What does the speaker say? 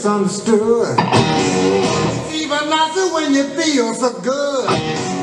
It's Even nicer when you feel so good.